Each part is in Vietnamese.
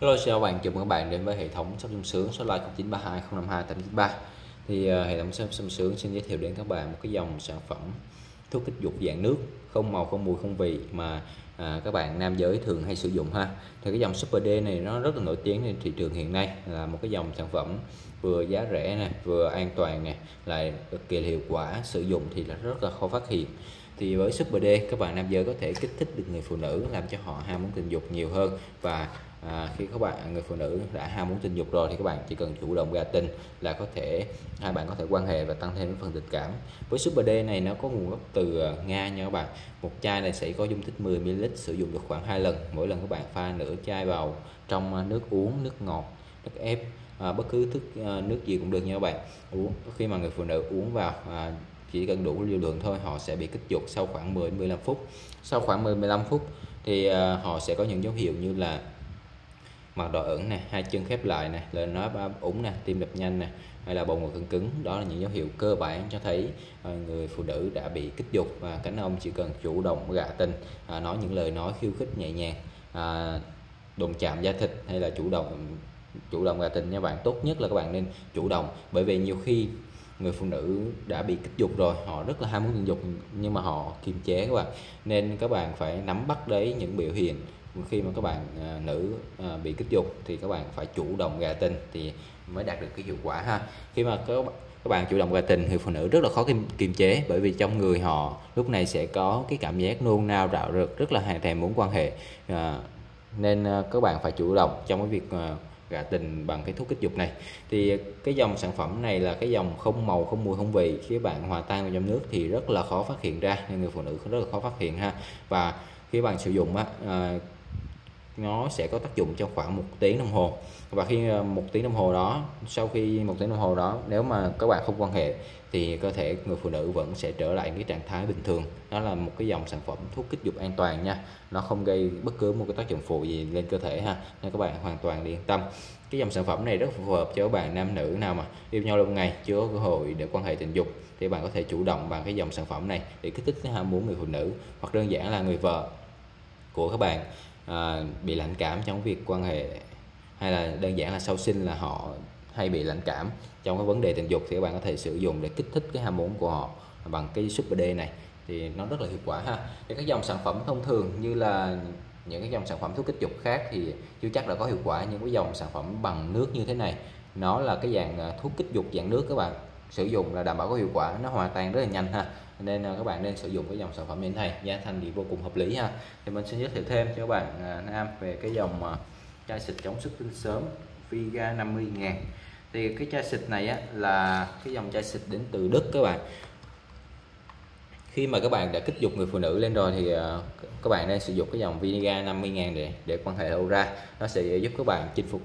Hello chào bạn, chào mừng các bạn đến với hệ thống shop sung sướng số like 0932 thì uh, hệ thống shop sung sướng xin giới thiệu đến các bạn một cái dòng sản phẩm thuốc kích dục dạng nước không màu không mùi không vị mà à, các bạn nam giới thường hay sử dụng ha. Thì cái dòng Super D này nó rất là nổi tiếng trên thị trường hiện nay là một cái dòng sản phẩm vừa giá rẻ này vừa an toàn này lại cực kỳ hiệu quả sử dụng thì là rất là khó phát hiện thì với Super D các bạn nam giới có thể kích thích được người phụ nữ làm cho họ ham muốn tình dục nhiều hơn. Và à, khi các bạn người phụ nữ đã ham muốn tình dục rồi thì các bạn chỉ cần chủ động gà tình là có thể hai bạn có thể quan hệ và tăng thêm phần tình cảm. Với Super D này nó có nguồn gốc từ à, Nga nha các bạn. Một chai này sẽ có dung tích 10 ml sử dụng được khoảng hai lần. Mỗi lần các bạn pha nửa chai vào trong à, nước uống nước ngọt nước ép à, bất cứ thức à, nước gì cũng được nha các bạn. Uống khi mà người phụ nữ uống vào à, chỉ cần đủ liều lượng thôi họ sẽ bị kích dục sau khoảng 10 15 phút. Sau khoảng 10 15 phút thì uh, họ sẽ có những dấu hiệu như là mặt đỏ ửng này hai chân khép lại này lời nói ba ủng nè tim đập nhanh nè hay là bầu ngực cứng cứng. Đó là những dấu hiệu cơ bản cho thấy à, người phụ nữ đã bị kích dục và cánh ông chỉ cần chủ động gạ tình à, nói những lời nói khiêu khích nhẹ nhàng đụng chạm da thịt hay là chủ động chủ động gạ tình nha bạn. Tốt nhất là các bạn nên chủ động bởi vì nhiều khi người phụ nữ đã bị kích dục rồi họ rất là ham muốn tình dục nhưng mà họ kiềm chế các bạn. Nên các bạn phải nắm bắt đấy những biểu hiện khi mà các bạn à, nữ à, bị kích dục thì các bạn phải chủ động gà tình thì mới đạt được cái hiệu quả ha. Khi mà các các bạn chủ động gà tình thì phụ nữ rất là khó kiềm, kiềm chế bởi vì trong người họ lúc này sẽ có cái cảm giác nôn nao rạo rực rất là hàng thèm muốn quan hệ. À, nên à, các bạn phải chủ động trong cái việc à, gà tình bằng cái thuốc kích dục này. Thì cái dòng sản phẩm này là cái dòng không màu không mùi không vị. Khi bạn hòa tan vào trong nước thì rất là khó phát hiện ra nên người phụ nữ rất là khó phát hiện ha. Và khi bạn sử dụng á à, nó sẽ có tác dụng trong khoảng một tiếng đồng hồ. Và khi ờ, một tiếng đồng hồ đó, sau khi một tiếng đồng hồ đó, nếu mà các bạn không quan hệ thì cơ thể người phụ nữ vẫn sẽ trở lại cái trạng thái bình thường. Đó là một cái dòng sản phẩm thuốc kích dục an toàn nha. Nó không gây bất cứ một cái tác dụng phụ gì lên cơ thể ha, nên các bạn hoàn toàn yên tâm. Cái dòng sản phẩm này rất phù hợp cho các bạn nam nữ nào mà yêu nhau lâu ngày, chưa có cơ hội để quan hệ tình dục, thì bạn có thể chủ động bằng cái dòng sản phẩm này để kích thích cái ham muốn người phụ nữ, hoặc đơn giản là người vợ của các bạn à, bị lạnh cảm trong việc quan hệ hay là đơn giản là sau sinh là họ hay bị lạnh cảm trong cái vấn đề tình dục thì các bạn có thể sử dụng để kích thích cái ham muốn của họ bằng cái super D này. Thì nó rất là hiệu quả ha. Thì các dòng sản phẩm thông thường như là những cái dòng sản phẩm thuốc kích dục khác thì chưa chắc là có hiệu quả nhưng cái dòng sản phẩm bằng nước như thế này nó là cái dạng à, thuốc kích dục dạng nước các bạn sử dụng là đảm bảo có hiệu quả nó hòa tan rất là nhanh ha. Nên à, các bạn nên sử dụng cái dòng sản phẩm như thế này giá thành thì vô cùng hợp lý ha. Thì mình xin giới thiệu thêm cho các bạn à, nam về cái dòng à, chai xịt chống xuất tinh sớm Viga 50 ngàn. Thì cái chai xịt này á, là cái dòng chai xịt đến từ Đức các bạn. Khi mà các bạn đã kích dục người phụ nữ lên rồi thì à, các bạn nên sử dụng cái dòng Viga 50 ngàn để để quan hệ lâu ra. Nó sẽ giúp các bạn chinh phục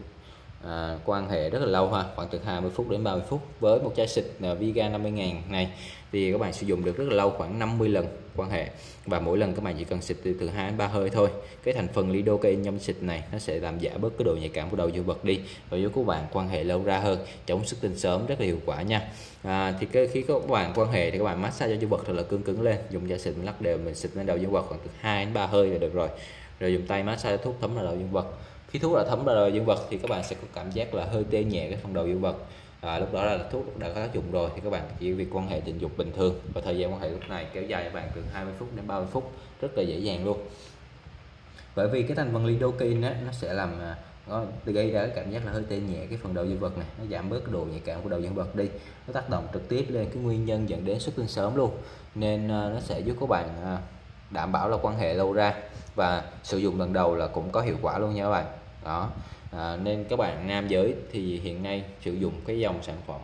à, quan hệ rất là lâu ha khoảng từ 20 phút đến 30 phút. Với một chai xịt uh, Viga 50 ngàn này thì các bạn sử dụng được rất là lâu khoảng 50 lần quan hệ. Và mỗi lần các bạn chỉ cần xịt từ, từ 2 đến 3 hơi thôi. Cái thành phần lidocaine trong xịt này nó sẽ làm giảm bớt cái độ nhạy cảm của đầu dương vật đi và giúp các bạn quan hệ lâu ra hơn chống xuất tinh sớm rất là hiệu quả nha. À, thì cái, khi các bạn quan hệ thì các bạn massage cho dương vật thật là cương cứng lên. Dùng da xịt lắc đều mình xịt lên đầu dương vật khoảng từ 2 đến 3 hơi là được rồi rồi dùng tay massage thuốc thấm vào đầu dương vật. Khi thuốc đã thấm vào đầu dương vật thì các bạn sẽ có cảm giác là hơi tê nhẹ cái phần đầu dương vật. À, lúc đó là thuốc đã có tác dụng rồi thì các bạn chỉ việc quan hệ tình dục bình thường và thời gian quan hệ lúc này kéo dài các bạn từ 20 phút đến 30 phút rất là dễ dàng luôn. Bởi vì cái thành phần lidocaine á, nó sẽ làm à, nó gây ra cái cảm giác là hơi tê nhẹ cái phần đầu dương vật này nó giảm bớt độ nhạy cảm của đầu dương vật đi. Nó tác động trực tiếp lên cái nguyên nhân dẫn đến xuất tinh sớm luôn. Nên à, nó sẽ giúp các bạn à, đảm bảo là quan hệ lâu ra và sử dụng lần đầu là cũng có hiệu quả luôn nha các bạn. Đó. À, nên các bạn nam giới thì hiện nay sử dụng cái dòng sản phẩm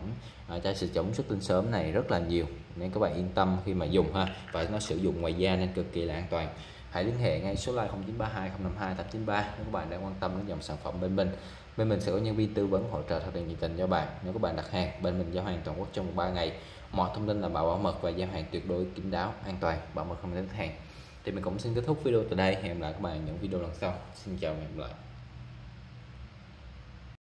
à, chai xịt chống xuất tinh sớm này rất là nhiều nên các bạn yên tâm khi mà dùng ha và nó sử dụng ngoài da nên cực kỳ là an toàn hãy liên hệ ngay số line 0932 052 893 nếu các bạn đang quan tâm đến dòng sản phẩm bên mình. Bên mình sẽ có nhân viên tư vấn hỗ trợ thật là nhiệt tình cho bạn. Nếu các bạn đặt hàng, bên mình giao hàng toàn quốc trong 3 ngày. Mọi thông tin là bảo bảo mật và giao hàng tuyệt đối kín đáo, an toàn, bảo mật không đến hàng. Thì mình cũng xin kết thúc video từ đây. Hẹn gặp lại các bạn những video lần sau. Xin chào và hẹn gặp lại.